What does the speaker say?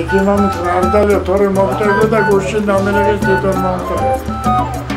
ექიმამით რა არ თორე მომწერდა და გუშინ დამენების თვითონ მომწერდა